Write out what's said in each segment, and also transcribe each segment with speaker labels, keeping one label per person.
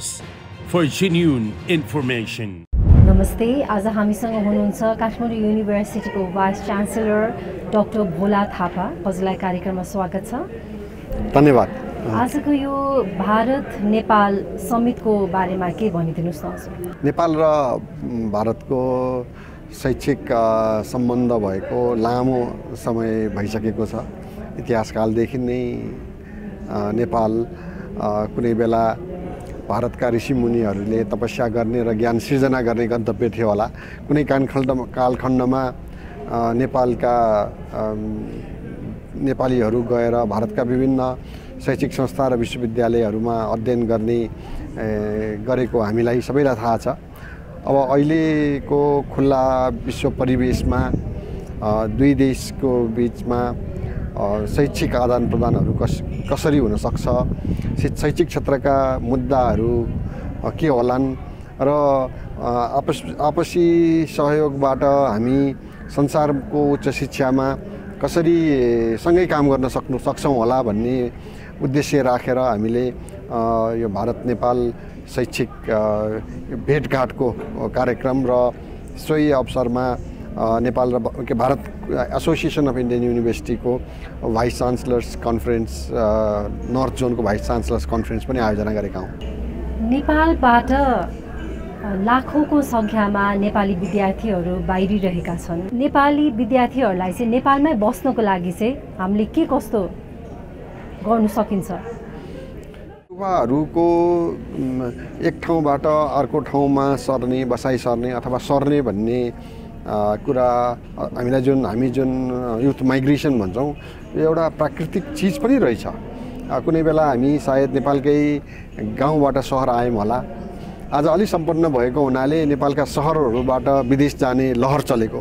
Speaker 1: Plus for genuine information.
Speaker 2: नमस्ते आज हामीसँग हुनुहुन्छ Kathmandu युनिभर्सिटीको vice chancellor doctor Bhola Thapa. हजुरलाई कार्यक्रममा स्वागत छ।
Speaker 3: धन्यवाद।
Speaker 2: आजको यो भारत नेपाल समिटको बारेमा के भनिदिनुहोस् न हजुर?
Speaker 3: नेपाल र भारतको शैक्षिक सम्बन्ध भएको लामो समय भइसकेको छ। इतिहासकालदेखि नै नेपाल कुनै बेला भारतका ऋषिमुनिहरूले तपस्या गर्ने र ज्ञान सिर्जना गर्ने गन्तव्य थियो होला। कुनै कालखण्ड कालखण्डमा नेपालका नेपालीहरू गएर भारतका विभिन्न शैक्षिक संस्था र विश्वविद्यालयहरूमा अध्ययन गर्ने गरेको हामीलाई सबैलाई थाहा छ। अब अहिलेको खुल्ला विश्व परिवेशमा दुई देशको बिचमा शैक्षिक आदान प्रदानहरू कस कसरी हुनसक्छ शैक्षिक क्षेत्रका मुद्दाहरू के होलान् र आपस आपसी सहयोगबाट हामी संसारको उच्च शिक्षामा कसरी सँगै काम गर्न सक्नु सक्छौँ होला भन्ने उद्देश्य राखेर हामीले अ, यो भारत नेपाल शैक्षिक भेटघाटको कार्यक्रम र सोही अवसरमा नेपाल र के भारत एसोसिएसन अफ इन्डियन युनिभर्सिटीको भाइस चान्सलर्स कन्फरेन्स नर्थ जोनको भाइस चान्सलर्स कन्फरेन्स पनि आयोजना गरेका हौँ।
Speaker 2: नेपालबाट लाखौँको सङ्ख्यामा नेपाली विद्यार्थीहरू बाहिरिरहेका छन्। नेपाली विद्यार्थीहरूलाई चाहिँ नेपालमै बस्नको लागि चाहिँ हामीले के कस्तो गर्नु सकिन्छ?
Speaker 3: युवाहरूको एक ठाउँबाट अर्को ठाउँमा सर्ने बसाइ सर्ने अथवा सर्ने भन्ने कुरा हामीलाई जुन हामी जुन युथ माइग्रेसन भन्छौँ यो एउटा प्राकृतिक चिज पनि रहेछ। कुनै बेला हामी सायद नेपालकै गाउँबाट सहर आयौँ होला। आज अलि सम्पन्न भएको हुनाले नेपालका सहरहरूबाट विदेश जाने लहर चलेको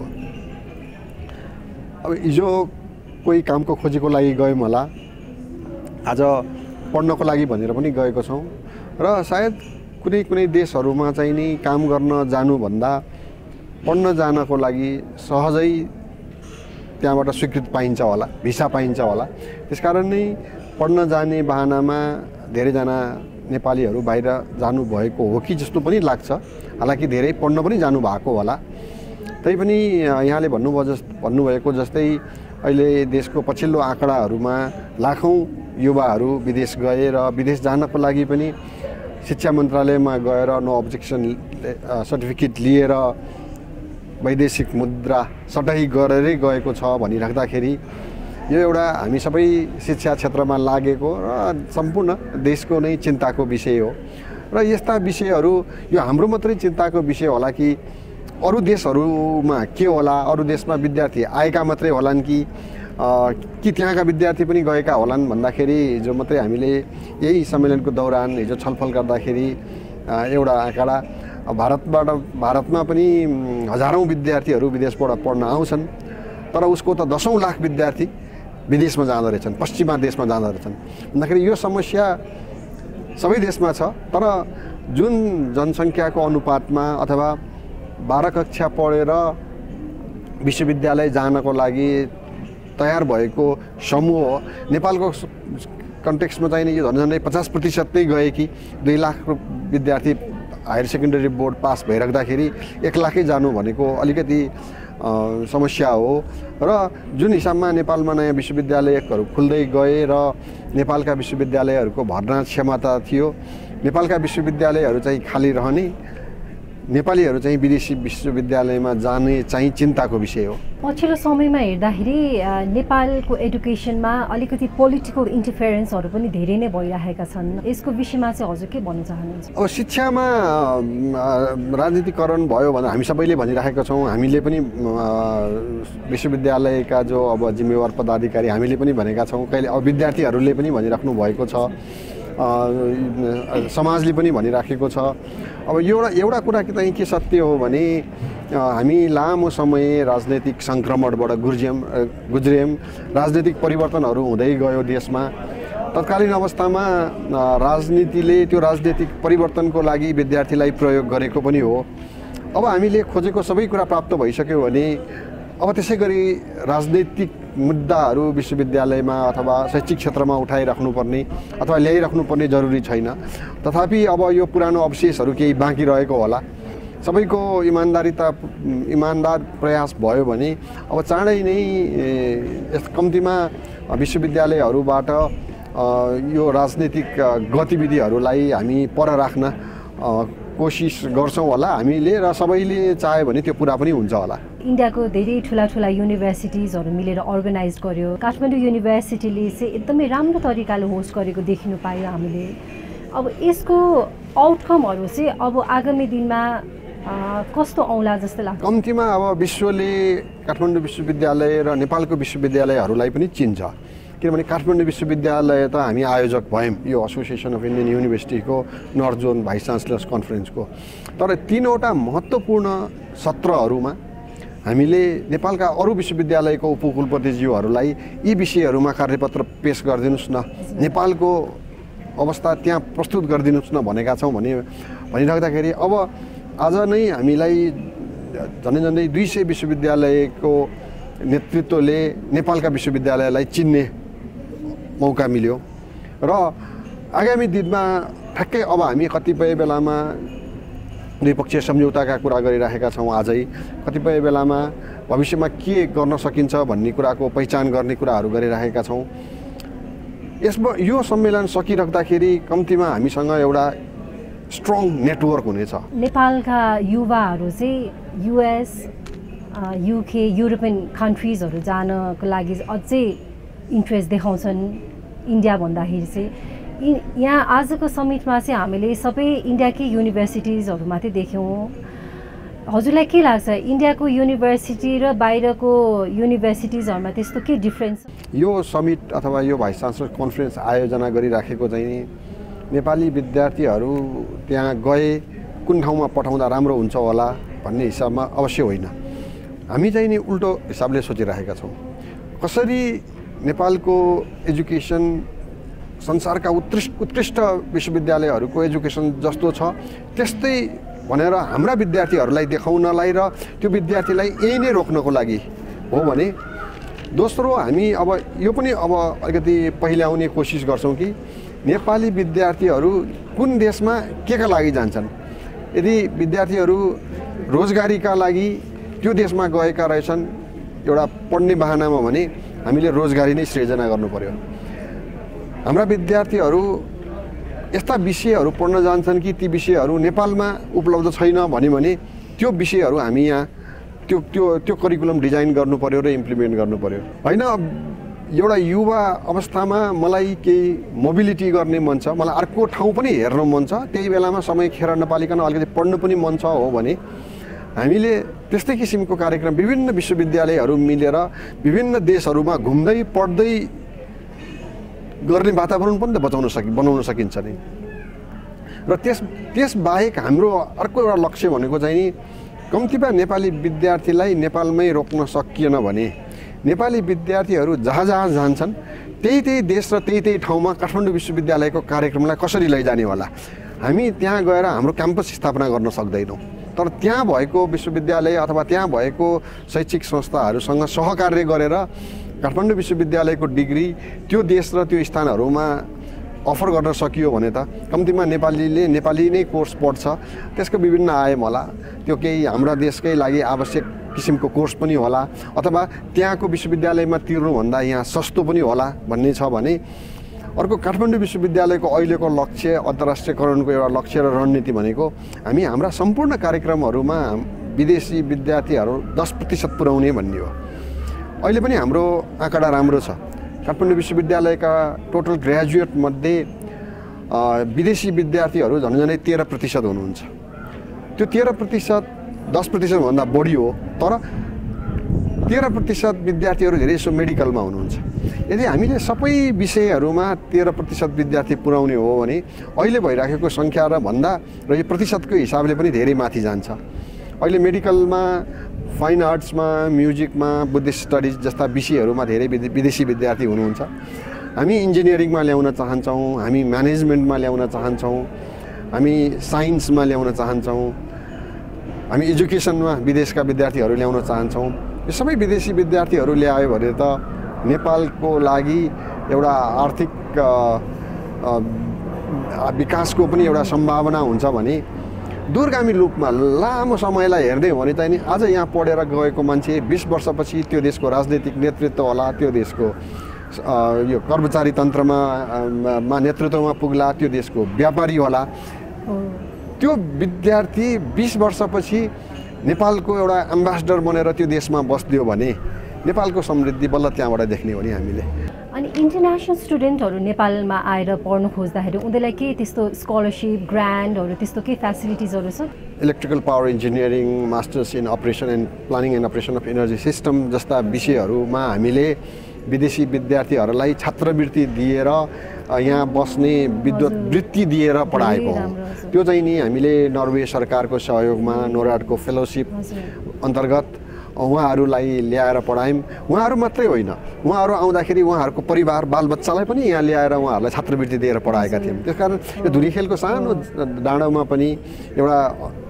Speaker 3: अब हिजो कोही कामको खोजीको लागि गयौँ होला। आज पढ्नको लागि भनेर पनि गएको छौँ। र सायद कुनै कुनै देशहरूमा चाहिँ नि काम गर्न जानुभन्दा पढ्न जानको लागि सहजै त्यहाँबाट स्वीकृत पाइन्छ होला भिसा पाइन्छ होला। त्यसकारण नै पढ्न जाने बाहनामा धेरैजना नेपालीहरू बाहिर जानुभएको हो कि जस्तो पनि लाग्छ। हालाकि धेरै पढ्न पनि जानुभएको होला। तैपनि यहाँले भन्नुभयो जस भन्नुभएको जस्तै अहिले देशको पछिल्लो आँकडाहरूमा लाखौँ युवाहरू विदेश गए र विदेश जानको लागि पनि शिक्षा मन्त्रालयमा गएर नो अब्जेक्सन सर्टिफिकेट लिएर वैदेशिक मुद्रा सटै गरेरै गएको छ भनिराख्दाखेरि यो एउटा हामी सबै शिक्षा क्षेत्रमा लागेको र सम्पूर्ण देशको नै चिन्ताको विषय हो। र यस्ता विषयहरू यो हाम्रो मात्रै चिन्ताको विषय होला कि अरू देशहरूमा के होला अरू देशमा विद्यार्थी आएका मात्रै होलान् कि कि त्यहाँका विद्यार्थी पनि गएका होलान् भन्दाखेरि हिजो मात्रै हामीले यही सम्मेलनको दौरान हिजो छलफल गर्दाखेरि एउटा आँकडा भारतबाट भारतमा पनि हजारौँ विद्यार्थीहरू विदेशबाट पढ्न आउँछन् तर उसको त दसौँ लाख विद्यार्थी विदेशमा जाँदो रहेछन् पश्चिमा देशमा जाँदो रहेछन्। भन्दाखेरि यो समस्या सबै देशमा छ तर जुन जनसङ्ख्याको अनुपातमा अथवा बाह्र कक्षा पढेर विश्वविद्यालय जानको लागि तयार भएको समूह नेपालको कन्टेक्समा चाहिँ यो झन् झन्डै पचास प्रतिशत नै गए कि दुई लाख विद्यार्थी हायर सेकेन्डरी बोर्ड पास भइराख्दाखेरि एक लाखै जानु भनेको अलिकति समस्या हो। र जुन हिसाबमा नेपालमा नयाँ विश्वविद्यालयहरू खुल्दै गए र नेपालका विश्वविद्यालयहरूको भर्ना क्षमता थियो नेपालका विश्वविद्यालयहरू चाहिँ खाली रहने नेपालीहरू चाहिँ विदेशी विश्वविद्यालयमा जाने चाहिँ चिन्ताको विषय हो।
Speaker 2: पछिल्लो समयमा हेर्दाखेरि नेपालको एडुकेसनमा अलिकति पोलिटिकल इन्टरफेरेन्सहरू पनि धेरै नै भइरहेका छन्। यसको विषयमा चाहिँ हजुर के भन्न चाहनुहुन्छ?
Speaker 3: अब शिक्षामा राजनीतिकरण भयो भने हामी सबैले भनिराखेका छौँ। हामीले पनि विश्वविद्यालयका जो अब जिम्मेवार पदाधिकारी हामीले पनि भनेका छौँ। कहिले अब विद्यार्थीहरूले पनि भनिराख्नु भएको छ। समाजले पनि भनिराखेको छ। अब एउटा एउटा कुरा के चाहिँ के सत्य हो भने हामी लामो समय राजनैतिक सङ्क्रमणबाट गुर्ज्यौँ गुज्रियौँ। राजनैतिक परिवर्तनहरू हुँदै गयो देशमा। तत्कालीन अवस्थामा राजनीतिले त्यो राजनैतिक परिवर्तनको लागि विद्यार्थीलाई प्रयोग गरेको पनि हो। अब हामीले खोजेको सबै कुरा प्राप्त भइसक्यो भने अब त्यसै गरी राजनैतिक मुद्दाहरू विश्वविद्यालयमा अथवा शैक्षिक क्षेत्रमा उठाइराख्नुपर्ने अथवा ल्याइराख्नुपर्ने जरुरी छैन। तथापि अब यो पुरानो अवशेषहरू केही बाँकी रहेको होला। सबैको इमान्दारिता इमान्दार प्रयास भयो भने अब चाँडै नै यस कम्तीमा विश्वविद्यालयहरूबाट यो राजनीतिक गतिविधिहरूलाई हामी पर राख्न कोसिस गर्छौँ होला हामीले र सबैले चाह्यो भने त्यो पुरा पनि हुन्छ होला।
Speaker 2: इन्डियाको धेरै ठुला ठुला युनिभर्सिटिजहरू मिलेर अर्गनाइज गर्यो। काठमाडौँ युनिभर्सिटीले चाहिँ एकदमै राम्रो तरिकाले होस्ट गरेको देखिनु पायो हामीले। अब यसको आउटकमहरू चाहिँ अब आगामी दिनमा कस्तो औँला जस्तो लाग्छ?
Speaker 3: कम्तीमा अब विश्वले काठमाडौँ विश्वविद्यालय र नेपालको विश्वविद्यालयहरूलाई पनि चिन्छ। किनभने काठमाडौँ विश्वविद्यालय त हामी आयोजक भयौँ यो एसोसिएसन अफ इन्डियन युनिभर्सिटीको नर्थ जोन भाइस चान्सलर्स कन्फरेन्सको तर तिनवटा महत्त्वपूर्ण सत्रहरूमा हामीले नेपालका अरू विश्वविद्यालयको उपकुलपतिज्यूहरूलाई यी विषयहरूमा कार्यपत्र पेस गरिदिनुहोस् न। नेपालको अवस्था त्यहाँ प्रस्तुत गरिदिनुहोस् न भनेका छौँ भने भनिराख्दाखेरि अब आज नै हामीलाई झन्डै झन्डै दुई सय विश्वविद्यालयको नेतृत्वले नेपालका विश्वविद्यालयलाई चिन्ने मौका मिल्यो। र आगामी दिनमा ठ्याक्कै अब हामी कतिपय बेलामा द्विपक्षीय सम्झौताका कुरा गरिराखेका छौँ आजै। कतिपय बेलामा भविष्यमा के गर्न सकिन्छ भन्ने कुराको पहिचान गर्ने कुराहरू गरिराखेका छौँ। यसमा यो सम्मेलन सकिराख्दाखेरि कम्तीमा हामीसँग एउटा स्ट्रङ नेटवर्क हुनेछ।
Speaker 2: नेपालका युवाहरू चाहिँ युएस युके युरोपियन कन्ट्रिजहरू जानको लागि अझै इन्ट्रेस्ट देखाउँछन्। इन्डिया भन्दाखेरि चाहिँ यहाँ आजको समिटमा चाहिँ हामीले सबै इन्डियाकै युनिभर्सिटिजहरू मात्रै देख्यौँ। हजुरलाई के लाग्छ? इन्डियाको युनिभर्सिटी र बाहिरको युनिभर्सिटिजहरूमा त्यस्तो के डिफ्रेन्स
Speaker 3: यो समिट अथवा यो भाइस चान्सलर कन्फरेन्स आयोजना गरिराखेको चाहिँ नेपाली विद्यार्थीहरू त्यहाँ गए कुन ठाउँमा पठाउँदा राम्रो हुन्छ होला भन्ने हिसाबमा अवश्य होइन। हामी चाहिँ नि उल्टो हिसाबले सोचिरहेका छौँ। कसरी नेपालको एजुकेसन संसारका उत्कृष्ट उत्कृष्ट विश्वविद्यालयहरूको एजुकेसन जस्तो छ त्यस्तै भनेर हाम्रा विद्यार्थीहरूलाई देखाउनलाई र त्यो विद्यार्थीलाई यही नै रोक्नको लागि हो भने दोस्रो हामी अब यो पनि अब अलिकति पहिल्याउने कोसिस गर्छौँ कि नेपाली विद्यार्थीहरू कुन देशमा के का लागि जान्छन्? यदि विद्यार्थीहरू रोजगारीका लागि त्यो देशमा गएका रहेछन् एउटा पढ्ने बाहनामा भने हामीले रोजगारी नै सृजना गर्नु पर्यो। हाम्रा विद्यार्थीहरू यस्ता विषयहरू पढ्न जान्छन् कि ती विषयहरू नेपालमा उपलब्ध छैन भन्यो भने त्यो विषयहरू हामी यहाँ त्यो त्यो त्यो करिकुलम डिजाइन गर्नु पर्यो र इम्प्लिमेन्ट गर्नु पर्यो। होइन एउटा युवा अवस्थामा मलाई केही मोबिलिटी गर्ने मन छ मलाई अर्को ठाउँ पनि हेर्नु मन छ त्यही बेलामा समय खेर नपालिकन अलिकति पढ्नु पनि मन छ हो भने हामीले त्यस्तै किसिमको कार्यक्रम विभिन्न विश्वविद्यालयहरू मिलेर विभिन्न देशहरूमा घुम्दै पढ्दै गर्ने वातावरण पनि त बचाउन सकि बनाउन सकिन्छ नि। र त्यस त्यसबाहेक हाम्रो अर्को एउटा लक्ष्य भनेको चाहिँ नि कम्तीमा नेपाली विद्यार्थीलाई नेपालमै रोक्न सकिएन भने नेपाली विद्यार्थीहरू जहाँ जहाँ जान्छन् त्यही त्यही देश र त्यही त्यही ठाउँमा काठमाडौँ विश्वविद्यालयको कार्यक्रमलाई कसरी लैजाने होला। हामी त्यहाँ गएर हाम्रो क्याम्पस स्थापना गर्न सक्दैनौँ। तर त्यहाँ भएको विश्वविद्यालय अथवा त्यहाँ भएको शैक्षिक संस्थाहरूसँग सहकार्य गरेर काठमाडौँ विश्वविद्यालयको डिग्री त्यो देश र त्यो स्थानहरूमा अफर गर्न सकियो भने त कम्तीमा नेपालीले नेपाली नै कोर्स पढ्छ। त्यसको विभिन्न आयाम होला। त्यो केही हाम्रा देशकै लागि आवश्यक किसिमको कोर्स पनि होला अथवा त्यहाँको विश्वविद्यालयमा तिर्नुभन्दा यहाँ सस्तो पनि होला भन्ने छ भने अर्को काठमाडौँ विश्वविद्यालयको अहिलेको लक्ष्य अन्तर्राष्ट्रियकरणको एउटा लक्ष्य र रणनीति भनेको हामी हाम्रा सम्पूर्ण कार्यक्रमहरूमा विदेशी विद्यार्थीहरू दस प्रतिशत पुर्याउने भन्ने हो। अहिले पनि हाम्रो आँकडा राम्रो छ। काठमाडौँ विश्वविद्यालयका टोटल ग्रेजुएटमध्ये विदेशी विद्यार्थीहरू झन् झन्डै तेह्र प्रतिशत हुनुहुन्छ। त्यो तेह्र प्रतिशत दस प्रतिशतभन्दा बढी हो तर तेह्र प्रतिशत विद्यार्थीहरू धेरै जसो मेडिकलमा हुनुहुन्छ। यदि हामीले सबै विषयहरूमा तेह्र प्रतिशत विद्यार्थी पुर्याउने हो भने अहिले भइराखेको सङ्ख्या र भन्दा र यो प्रतिशतको हिसाबले पनि धेरै माथि जान्छ। अहिले मेडिकलमा फाइन आर्ट्समा म्युजिकमा बुद्धिस्ट स्टडिज जस्ता विषयहरूमा धेरै विदे- विदेशी विद्यार्थी हुनुहुन्छ। हामी इन्जिनियरिङमा ल्याउन चाहन्छौँ हामी म्यानेजमेन्टमा ल्याउन चाहन्छौँ हामी साइन्समा ल्याउन चाहन्छौँ हामी एजुकेसनमा विदेशका विद्यार्थीहरू ल्याउन चाहन्छौँ। यो सबै विदेशी विद्यार्थीहरू ल्यायो भने त नेपालको लागि एउटा आर्थिक विकासको पनि एउटा सम्भावना हुन्छ भने दूरगामी रूपमा लामो समयलाई हेर्दै हो भने चाहिँ नि। आज यहाँ पढेर गएको मान्छे बिस वर्षपछि त्यो देशको राजनैतिक नेतृत्व होला त्यो देशको यो कर्मचारी तन्त्रमा मा नेतृत्वमा पुग्ला त्यो देशको व्यापारी होला। त्यो विद्यार्थी बिस वर्षपछि नेपालको एउटा एम्बेसडर बनेर त्यो देशमा बसिदियो भने नेपालको समृद्धि बल्ल त्यहाँबाट देख्ने हो नि हामीले।
Speaker 2: अनि इन्टरनेसनल स्टुडेन्टहरू नेपालमा आएर पढ्नु खोज्दाखेरि उनीहरूलाई के त्यस्तो स्कलरसिप ग्रान्डहरू त्यस्तो के फेसिलिटिजहरू छ
Speaker 3: electrical power engineering masters in operation and planning and operation of energy system जस्ता विषयहरूमा हामीले विदेशी विद्यार्थीहरूलाई छात्रवृत्ति दिएर यहाँ बस्ने विद्वत। वृत्ति दिएर पढाएको हो। त्यो चाहिँ नि हामीले नर्वे सरकारको सहयोगमा नोराडको फेलोसिप अन्तर्गत उहाँहरूलाई ल्याएर पढायौँ उहाँहरू मात्रै होइन। उहाँहरू आउँदाखेरि उहाँहरूको परिवार बालबच्चालाई पनि यहाँ ल्याएर उहाँहरूलाई छात्रवृत्ति दिएर पढाएका थियौँ। त्यस कारण यो धुरीखेलको सानो डाँडोमा पनि एउटा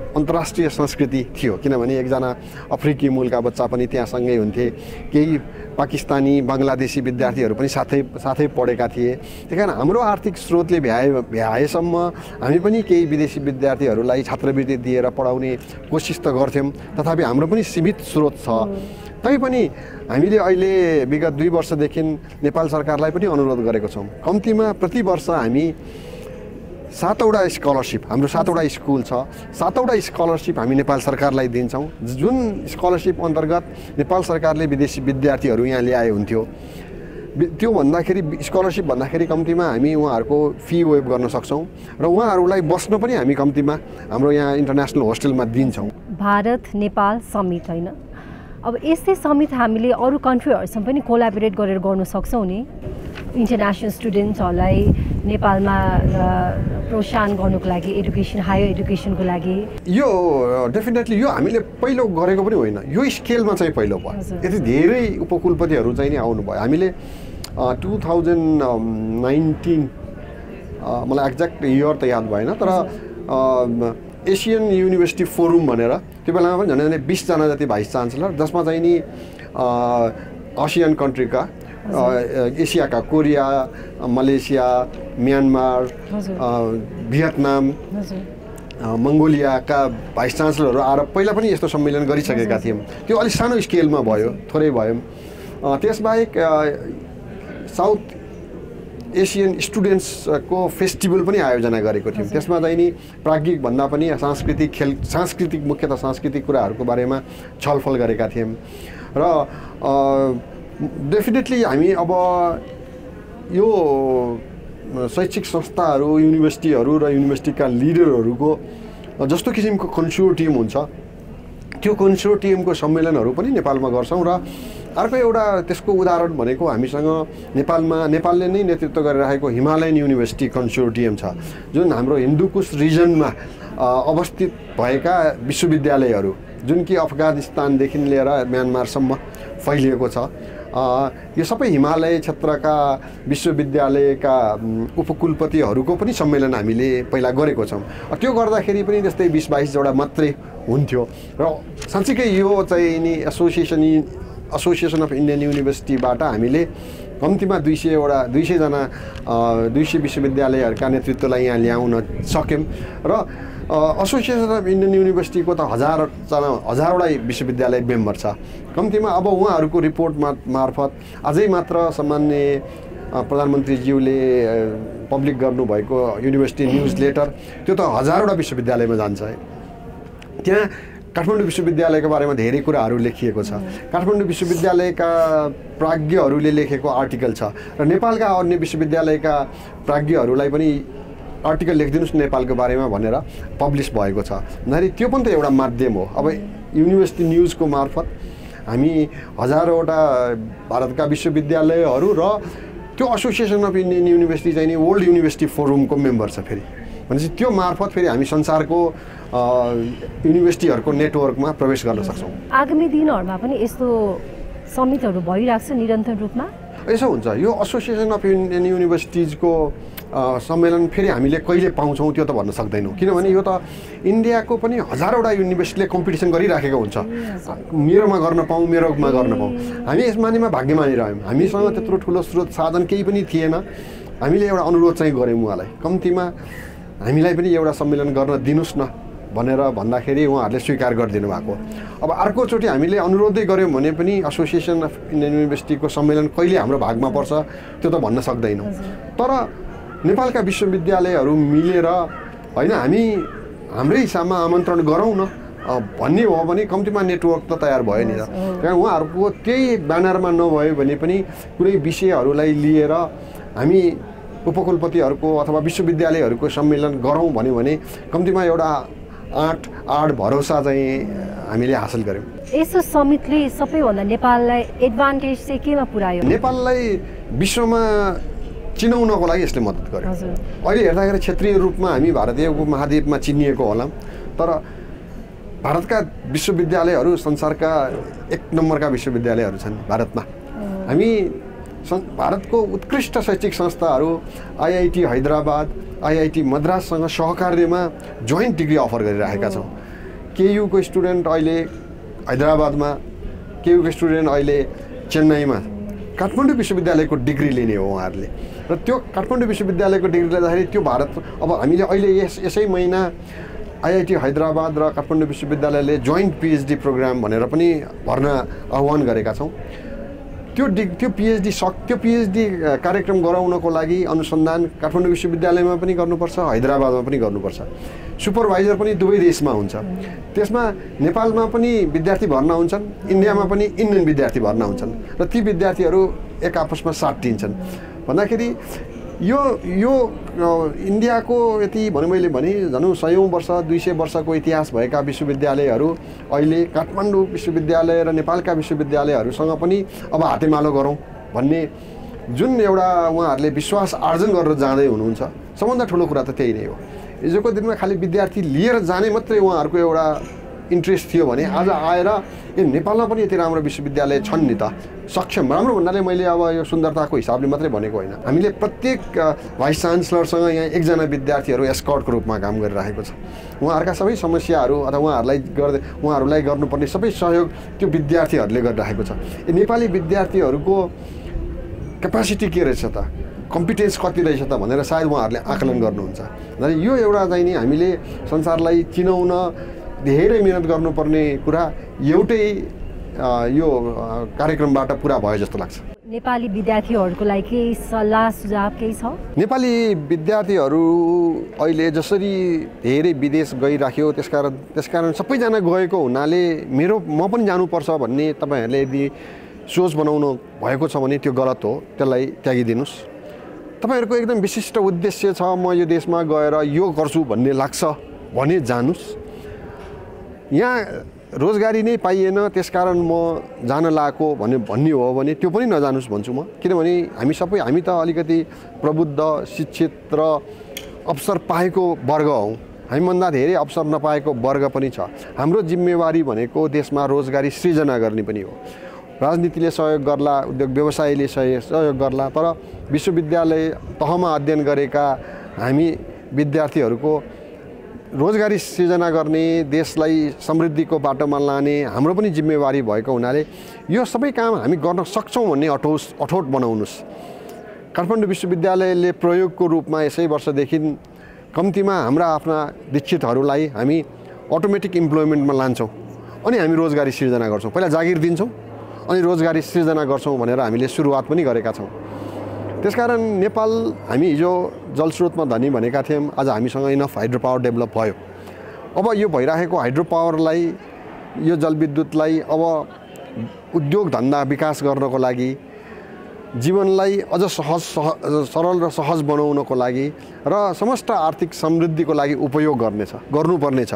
Speaker 3: अन्तर्राष्ट्रिय संस्कृति थियो। किनभने एकजना अफ्रिकी मूलका बच्चा पनि त्यहाँसँगै हुन्थे। केही पाकिस्तानी बङ्गलादेशी विद्यार्थीहरू पनि साथै साथै पढेका थिए। त्यही कारण हाम्रो आर्थिक स्रोतले भ्याए भ्याएसम्म हामी पनि केही विदेशी विद्यार्थीहरूलाई छात्रवृत्ति दिएर पढाउने कोसिस त गर्थ्यौँ तथापि हाम्रो पनि सीमित स्रोत छ। तैपनि हामीले अहिले विगत दुई वर्षदेखि नेपाल सरकारलाई पनि अनुरोध गरेको छौँ। कम्तीमा प्रति वर्ष हामी सातवटा स्कलरसिप हाम्रो सातवटा स्कुल छ। सातवटा स्कलरसिप हामी नेपाल सरकारलाई दिन्छौँ। जुन स्कलरसिप अन्तर्गत नेपाल सरकारले विदेशी विद्यार्थीहरू यहाँ ल्याए हुन्थ्यो त्यो भन्दाखेरि स्कलरसिप भन्दाखेरि कम्तीमा हामी उहाँहरूको फी वेभ गर्न सक्छौँ र उहाँहरूलाई बस्न पनि हामी कम्तीमा हाम्रो यहाँ इन्टरनेसनल होस्टेलमा दिन्छौँ।
Speaker 2: भारत नेपाल समिट होइन। अब यस्तै समिट हामीले अरू कन्ट्रीहरूसँग पनि कोलाबोरेट गरेर गर्न सक्छौँ नि। इन्टरनेसनल स्टुडेन्ट्सहरूलाई नेपालमा प्रोत्साहन गर्नुको लागि एडुकेसन हायर एडुकेसनको लागि।
Speaker 3: यो डेफिनेटली यो हामीले पहिलो गरेको पनि होइन। यो स्केलमा चाहिँ पहिलो भयो। यति धेरै उपकुलपतिहरू चाहिँ नि आउनुभयो हामीले टु थाउजन्ड नाइन्टिन मलाई एक्ज्याक्ट इयर त याद भएन तर एसियन युनिभर्सिटी फोरम भनेर त्यो बेलामा पनि झन् झन् बिसजना जति भाइस चान्सलर जसमा चाहिँ नि अ, एसियन कन्ट्रीका एसियाका कोरिया मलेसिया म्यानमार भियतनाम मङ्गोलियाका भाइस चान्सलरहरू आएर पहिला पनि यस्तो सम्मेलन गरिसकेका थियौँ। त्यो अलिक सानो स्केलमा भयो थोरै भयो। त्यसबाहेक साउथ एसियन स्टुडेन्ट्सको फेस्टिभल पनि आयोजना गरेको थियौँ। त्यसमा चाहिँ नि प्राज्ञिक भन्दा पनि सांस्कृतिक खेल सांस्कृतिक मुख्यतः सांस्कृतिक कुराहरूको बारेमा छलफल गरेका थियौँ। र डेफिनेटली हामी अब यो शैक्षिक संस्थाहरू युनिभर्सिटीहरू र युनिभर्सिटीका लिडरहरूको जस्तो किसिमको कन्सोर्टियम हुन्छ त्यो कन्सोर्टियमको सम्मेलनहरू पनि नेपालमा गर्छौँ र अर्को एउटा त्यसको उदाहरण भनेको हामीसँग नेपालमा नेपालले नै नेतृत्व गरिरहेको हिमालयन युनिभर्सिटी कन्सोर्टियम छ जुन हाम्रो हिन्दुकुश रिजनमा अवस्थित भएका विश्वविद्यालयहरू जुन कि अफगानिस्तानदेखि लिएर म्यानमारसम्म फैलिएको छ। यो सबै हिमालय क्षेत्रका विश्वविद्यालयका उपकुलपतिहरूको पनि सम्मेलन हामीले पहिला गरेको छौँ। त्यो गर्दाखेरि पनि त्यस्तै बिस बाइसवटा मात्रै हुन्थ्यो। र साँच्चीकै यो चाहिँ नि एसोसिएसन एसोसिएसन अफ इन्डियन युनिभर्सिटीबाट हामीले कम्तीमा दुई सयवटा दुई सयजना दुई सय विश्वविद्यालयहरूका नेतृत्वलाई यहाँ ल्याउन सक्यौँ। र एसोसिएसन अफ इन्डियन युनिभर्सिटीको त हजारजना हजारवटा विश्वविद्यालय मेम्बर छ। कम्तीमा अब उहाँहरूको रिपोर्ट मार्फत अझै मात्र सामान्य प्रधानमन्त्रीज्यूले पब्लिक गर्नुभएको युनिभर्सिटी न्युज लेटर त्यो त हजारवटा विश्वविद्यालयमा जान्छ है। त्यहाँ काठमाडौँ विश्वविद्यालयको बारेमा धेरै कुराहरू लेखिएको छ। काठमाडौँ विश्वविद्यालयका प्राज्ञहरूले लेखेको आर्टिकल छ। र नेपालका अन्य विश्वविद्यालयका प्राज्ञहरूलाई पनि आर्टिकल लेखिदिनुहोस् नेपालको बारेमा भनेर पब्लिस भएको छ। भन्दाखेरि त्यो पनि त एउटा माध्यम हो। अब युनिभर्सिटी न्युजको मार्फत हामी हजारवटा भारतका विश्वविद्यालयहरू र त्यो एसोसिएसन अफ इन्डियन युनिभर्सिटी चाहिँ नि वर्ल्ड युनिभर्सिटी फोरमको मेम्बर छ फेरि। भनेपछि त्यो मार्फत फेरि हामी संसारको युनिभर्सिटीहरूको नेटवर्कमा प्रवेश गर्न सक्छौँ।
Speaker 2: आगामी दिनहरूमा पनि यस्तो समिटहरू भइरहेको छ निरन्तर रूपमा?
Speaker 3: यसो हुन्छ यो एसोसिएसन अफ इन्डियन युनिभर्सिटिजको सम्मेलन फेरि हामीले कहिले पाउँछौँ त्यो त भन्न सक्दैनौँ। किनभने यो त इन्डियाको पनि हजारवटा युनिभर्सिटीले कम्पिटिसन गरिराखेको हुन्छ। मेरोमा गर्न पाऊँ मेरोमा गर्न पाऊँ। हामी यस मानेमा भाग्यमानी रह्यौँ। हामीसँग त्यत्रो ठुलो स्रोत साधन केही पनि थिएन। हामीले एउटा अनुरोध चाहिँ गऱ्यौँ उहाँलाई। कम्तीमा हामीलाई पनि एउटा सम्मेलन गर्न दिनुहोस् न। भनेर भन्दाखेरि उहाँहरूले स्वीकार गरिदिनु भएको। अब अर्कोचोटि हामीले अनुरोधै गऱ्यौँ भने पनि एसोसिएसन अफ इन्डियन युनिभर्सिटीको सम्मेलन कहिले हाम्रो भागमा पर्छ त्यो त भन्न सक्दैनौँ। तर नेपालका विश्वविद्यालयहरू मिलेर होइन हामी हाम्रै हिसाबमा आमन्त्रण गरौँ न। भन्ने हो भने कम्तीमा नेटवर्क त तयार भयो नि त। कारण उहाँहरूको त्यही ब्यानरमा नभयो भने पनि कुनै विषयहरूलाई लिएर हामी उपकुलपतिहरूको अथवा विश्वविद्यालयहरूको सम्मेलन गरौँ भन्यो भने कम्तीमा एउटा आँट आड भरोसा चाहिँ हामीले हासिल गऱ्यौँ
Speaker 2: यसो समिटले सबैभन्दा नेपाललाई एडभान्टेज चाहिँ केमा पुऱ्यायो?
Speaker 3: नेपाललाई विश्वमा चिनाउनको लागि यसले मद्दत गर्यो। अहिले हेर्दाखेरि क्षेत्रीय रूपमा हामी भारतीय उपमहाद्वीपमा चिनिएको होला। तर भारतका विश्वविद्यालयहरू संसारका एक नम्बरका विश्वविद्यालयहरू छन् भारतमा। हामी भारतको उत्कृष्ट शैक्षिक संस्थाहरू आइआइटी हैदराबाद आइआइटी मद्राससँग सहकार्यमा जोइन्ट डिग्री अफर गरिरहेका छौँ। केयुको स्टुडेन्ट अहिले हैदराबादमा केयुको स्टुडेन्ट अहिले चेन्नईमा। काठमाडौँ विश्वविद्यालयको डिग्री लिने हो उहाँहरूले। र त्यो काठमाडौँ विश्वविद्यालयको डिग्री लिँदाखेरि त्यो भारत अब हामीले अहिले यस यसै महिना आइआइटी हैदराबाद र काठमाडौँ विश्वविद्यालयले जोइन्ट पिएचडी प्रोग्राम भनेर पनि भर्ना आह्वान गरेका छौँ। त्यो डि त्यो पिएचडी सक त्यो पिएचडी कार्यक्रम गराउनको लागि अनुसन्धान काठमाडौँ विश्वविद्यालयमा पनि गर्नुपर्छ हैदराबादमा पनि गर्नुपर्छ। सुपरभाइजर पनि दुवै देशमा हुन्छ। त्यसमा नेपालमा पनि विद्यार्थी भर्ना हुन्छन् इन्डियामा पनि इन्डियन विद्यार्थी भर्ना हुन्छन्। र ती विद्यार्थीहरू एक आपसमा साटिन्छन् भन्दाखेरि यो यो इन्डियाको यति भनौँ मैले भने झन् सयौँ वर्ष दुई सय वर्षको इतिहास भएका विश्वविद्यालयहरू अहिले काठमाडौँ विश्वविद्यालय र नेपालका विश्वविद्यालयहरूसँग पनि अब हातेमालो गरौँ भन्ने जुन एउटा उहाँहरूले विश्वास आर्जन गरेर जाँदै हुनुहुन्छ सबभन्दा ठुलो कुरा त त्यही नै हो। हिजोको दिनमा खालि विद्यार्थी लिएर जाने मात्रै उहाँहरूको एउटा इन्ट्रेस्ट थियो भने आज आएर ए नेपालमा पनि यति राम्रो विश्वविद्यालय छन् नि त। सक्षम राम्रो भन्नाले मैले अब यो सुन्दरताको हिसाबले मात्रै भनेको होइन। हामीले प्रत्येक भाइस चान्सलरसँग यहाँ एकजना विद्यार्थीहरू एस्कर्टको रूपमा काम गरिरहेको छ। उहाँहरूका सबै समस्याहरू अथवा उहाँहरूलाई गर्दै उहाँहरूलाई गर्नुपर्ने सबै सहयोग त्यो विद्यार्थीहरूले गरिरहेको छ। नेपाली विद्यार्थीहरूको क्यापासिटी के रहेछ त? कम्पिटेन्स कति रहेछ त भनेर सायद उहाँहरूले आकलन गर्नुहुन्छ। यो एउटा चाहिँ नि हामीले संसारलाई चिनाउन धेरै मिहिनेत गर्नुपर्ने कुरा एउटै यो कार्यक्रमबाट पुरा भयो जस्तो लाग्छ।
Speaker 2: नेपाली विद्यार्थीहरूको लागि केही सल्लाह सुझाव केही छ?
Speaker 3: नेपाली विद्यार्थीहरू अहिले जसरी धेरै विदेश गइराख्यो त्यसकारण त्यसकारण सबैजना गएको हुनाले मेरो म पनि जानुपर्छ भन्ने तपाईँहरूले यदि सोच बनाउनु भएको छ भने त्यो गलत हो त्यसलाई त्यागिदिनुहोस्। तपाईँहरूको एकदम विशिष्ट उद्देश्य छ म यो देशमा गएर यो गर्छु भन्ने लाग्छ भने जानुहोस्। यहाँ रोजगारी नै पाइएन त्यसकारण म जान लागेको भन्ने भन्ने हो भने त्यो पनि नजानुहोस् भन्छु म। किनभने हामी सबै हामी त अलिकति प्रबुद्ध शिक्षित र अवसर पाएको वर्ग हौँ। हामीभन्दा धेरै अवसर नपाएको वर्ग पनि छ। हाम्रो जिम्मेवारी भनेको देशमा रोजगारी सृजना गर्ने पनि हो। राजनीतिले सहयोग गर्ला उद्योग व्यवसायले सहयोग सहयोग गर्ला तर विश्वविद्यालय तहमा अध्ययन गरेका हामी विद्यार्थीहरूको रोजगारी सृजना गर्ने देशलाई समृद्धिको बाटोमा लाने हाम्रो पनि जिम्मेवारी भएको हुनाले यो सबै काम हामी गर्न सक्छौँ भन्ने अठोस अठोट बनाउनुहोस्। काठमाडौँ विश्वविद्यालयले प्रयोगको रूपमा यसै वर्षदेखि कम्तीमा हाम्रा आफ्ना दीक्षितहरूलाई हामी अटोमेटिक इम्प्लोइमेन्टमा लान्छौँ अनि हामी रोजगारी सृजना गर्छौँ। पहिला जागिर दिन्छौँ अनि रोजगारी सृजना गर्छौँ भनेर हामीले सुरुवात पनि गरेका छौँ। त्यसकारण नेपाल हामी हिजो जलस्रोतमा धनी भनेका थियौँ। आज हामीसँग इनफ हाइड्रो पावर डेभलप भयो। अब यो भइराखेको हाइड्रो पावरलाई यो जलविद्युतलाई अब उद्योग धन्दा विकास गर्नको लागि जीवनलाई अझ सहज सह सरल र सहज बनाउनको लागि र समस्त आर्थिक समृद्धिको लागि उपयोग गर्नेछ गर्नुपर्नेछ।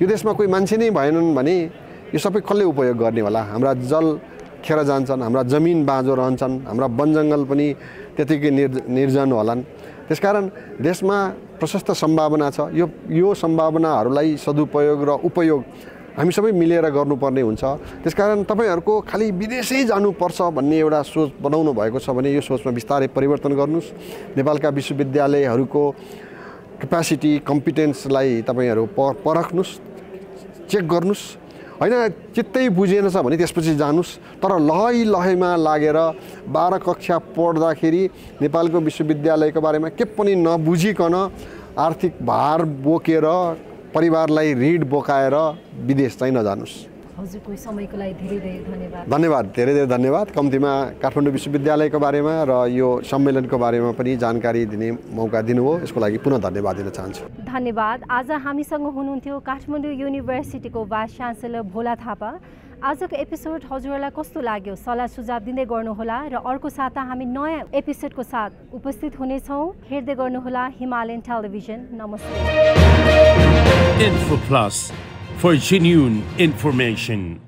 Speaker 3: यो देशमा कोही मान्छे नै भएनन् भने यो सबै कसले उपयोग गर्ने होला? हाम्रा जल खेर जान्छन् हाम्रा जमिन बाँझो रहन्छन् हाम्रा वनजङ्गल पनि त्यतिकै निर् निर्जन होलान्। त्यसकारण देशमा प्रशस्त सम्भावना छ। यो यो सम्भावनाहरूलाई सदुपयोग र उपयोग हामी सबै मिलेर गर्नुपर्ने हुन्छ। त्यसकारण तपाईँहरूको खालि विदेशै जानुपर्छ भन्ने एउटा सोच बनाउनु भएको छ भने यो सोचमा बिस्तारै परिवर्तन गर्नुहोस्। नेपालका विश्वविद्यालयहरूको क्यापासिटी कम्पिटेन्सलाई तपाईँहरू प परख्नुहोस् चेक गर्नुहोस्। होइन चित्तै बुझेन छ भने त्यसपछि जानुहोस् तर लहै लहैमा लागेर बाह्र कक्षा पढ्दाखेरि नेपालको विश्वविद्यालयको बारेमा के पनि नबुझिकन आर्थिक भार बोकेर परिवारलाई ऋण बोकाएर विदेश चाहिँ नजानुहोस्
Speaker 2: हजुरको समयको लागि धेरै धेरै धन्यवाद।
Speaker 3: धन्यवाद धेरै धेरै धन्यवाद। कम्तीमा काठमाडौँ विश्वविद्यालयको बारेमा र यो सम्मेलनको बारेमा पनि जानकारी दिने मौका दिनुभयो। यसको लागि पुनः धन्यवाद दिन चाहन्छु।
Speaker 2: धन्यवाद। आज हामीसँग हुनुहुन्थ्यो काठमाडौँ युनिभर्सिटीको भाइस च्यान्सलर भोला थापा। आजको एपिसोड हजुरहरूलाई कस्तो लाग्यो? सल्लाह सुझाव दिँदै गर्नुहोला र अर्को साता हामी नयाँ एपिसोडको साथ उपस्थित हुनेछौँ। हेर्दै गर्नुहोला हिमालयन टेलिभिजन। नमस्ते।
Speaker 1: For genuine information.